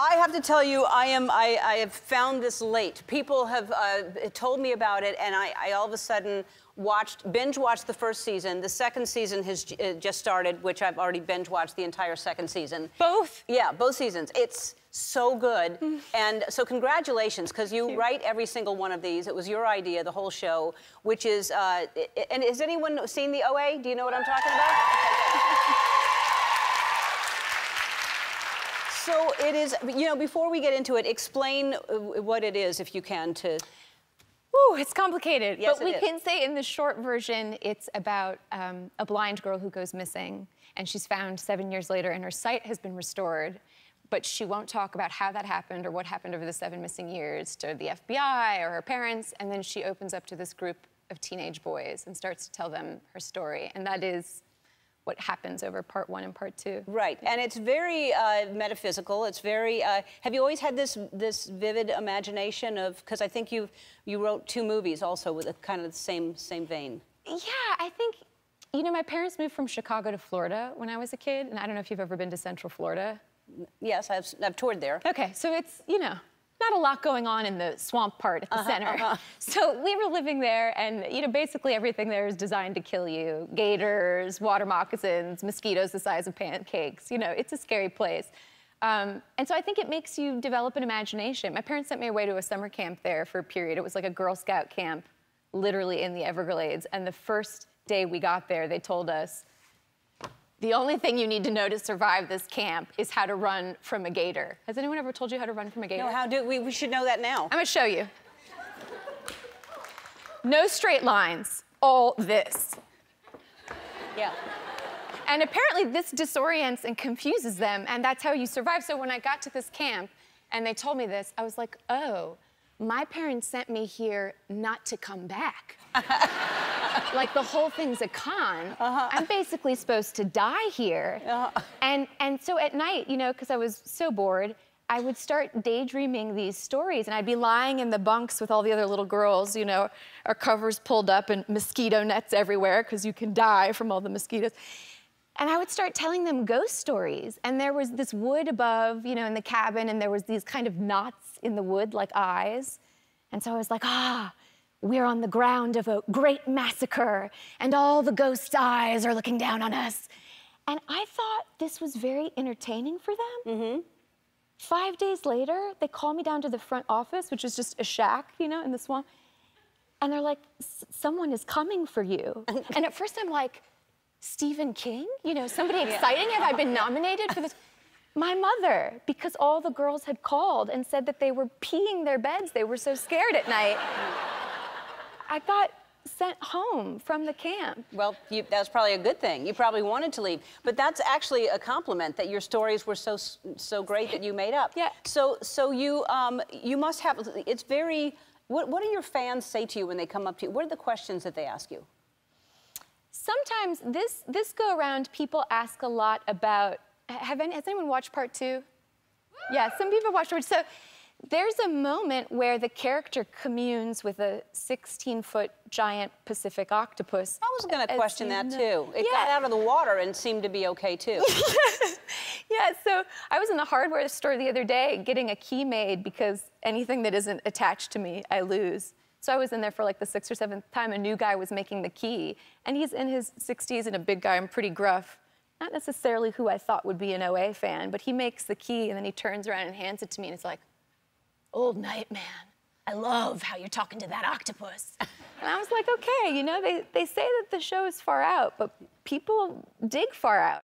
I have to tell you, I am. I, I have found this late. People have uh, told me about it, and I, I all of a sudden watched binge watched the first season. The second season has uh, just started, which I've already binge watched the entire second season. Both? Yeah, both seasons. It's so good, and so congratulations because you, write every single one of these. It was your idea, the whole show, which is. Uh, and has anyone seen the OA? Do you know what I'm talking about? Okay. So it is, you know, before we get into it, explain uh, what it is, if you can, to. Ooh, it's complicated. Yes, but we is. can say in the short version, it's about um, a blind girl who goes missing, and she's found seven years later, and her sight has been restored. But she won't talk about how that happened or what happened over the seven missing years to the FBI or her parents. And then she opens up to this group of teenage boys and starts to tell them her story. And that is what happens over part one and part two. Right, and it's very uh, metaphysical. It's very. Uh, have you always had this this vivid imagination of? Because I think you you wrote two movies also with a kind of the same same vein. Yeah, I think, you know, my parents moved from Chicago to Florida when I was a kid, and I don't know if you've ever been to Central Florida. Yes, I've I've toured there. Okay, so it's, you know, not a lot going on in the swamp part at the center. So we were living there, and, you know, basically everything there is designed to kill you gators, water moccasins, mosquitoes the size of pancakes. You know, it's a scary place. Um, and so I think it makes you develop an imagination. My parents sent me away to a summer camp there for a period. It was like a Girl Scout camp, literally in the Everglades. And the first day we got there, they told us, the only thing you need to know to survive this camp is how to run from a gator. Has anyone ever told you how to run from a gator? No, how do we? We should know that now. I'm gonna show you. No straight lines, all this. Yeah. And apparently, this disorients and confuses them, and that's how you survive. So when I got to this camp and they told me this, I was like, oh, my parents sent me here not to come back. like the whole thing's a con. I'm basically supposed to die here. And and so at night, you know, because I was so bored, I would start daydreaming these stories, and I'd be lying in the bunks with all the other little girls, you know, our covers pulled up and mosquito nets everywhere because you can die from all the mosquitoes. And I would start telling them ghost stories. And there was this wood above, you know, in the cabin, and there was these kind of knots in the wood like eyes. And so I was like, ah, we're on the ground of a great massacre, and all the ghost eyes are looking down on us. And I thought this was very entertaining for them. Mm-hmm. Five days later, they call me down to the front office, which is just a shack, you know, in the swamp. And they're like, someone is coming for you. and at first I'm like, Stephen King? You know, somebody exciting? Have I been nominated for this? My mother, because all the girls had called and said that they were peeing their beds. They were so scared at night. I got sent home from the camp. Well, you, that's probably a good thing. You probably wanted to leave, but that's actually a compliment that your stories were so so great that you made up. Yeah. So so you um, you must have. It's very. What what do your fans say to you when they come up to you? What are the questions that they ask you? Sometimes this this go around, people ask a lot about. Have any, has anyone watched part two? Yeah, some people watched part. So there's a moment where the character communes with a 16 foot giant Pacific octopus. I was going to question that know. too. It yeah. got out of the water and seemed to be okay too. Yeah, so I was in the hardware store the other day getting a key made because anything that isn't attached to me, I lose. So I was in there for like the sixth or seventh time. A new guy was making the key, and he's in his 60s and a big guy. I'm pretty gruff. Not necessarily who I thought would be an OA fan, but he makes the key and then he turns around and hands it to me, and it's like, Old night, man. I love how you're talking to that octopus. And I was like, okay, you know, they, they say that the show is far out, but people dig far out.